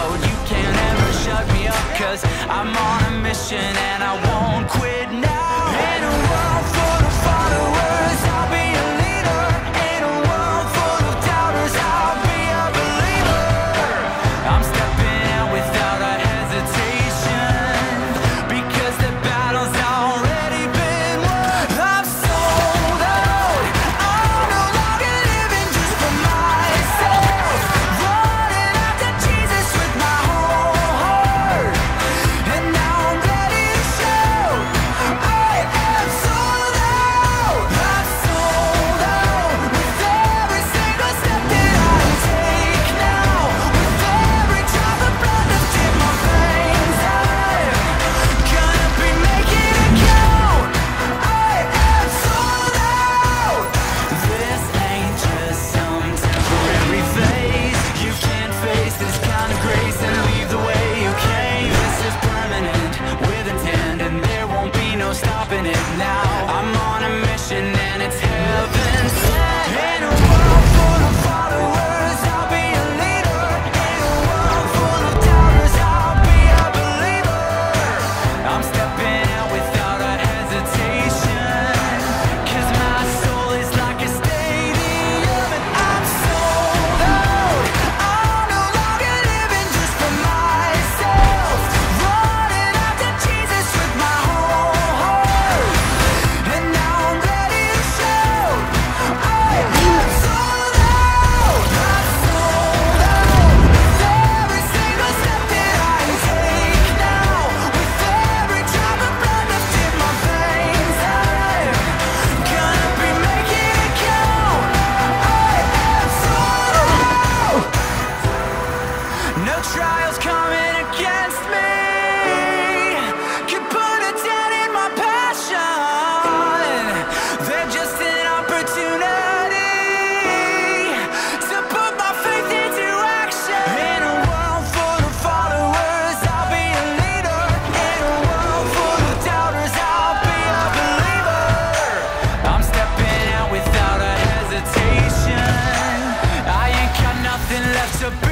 out You can't ever shut me up Cause I'm on a mission and I won't quit now. To be.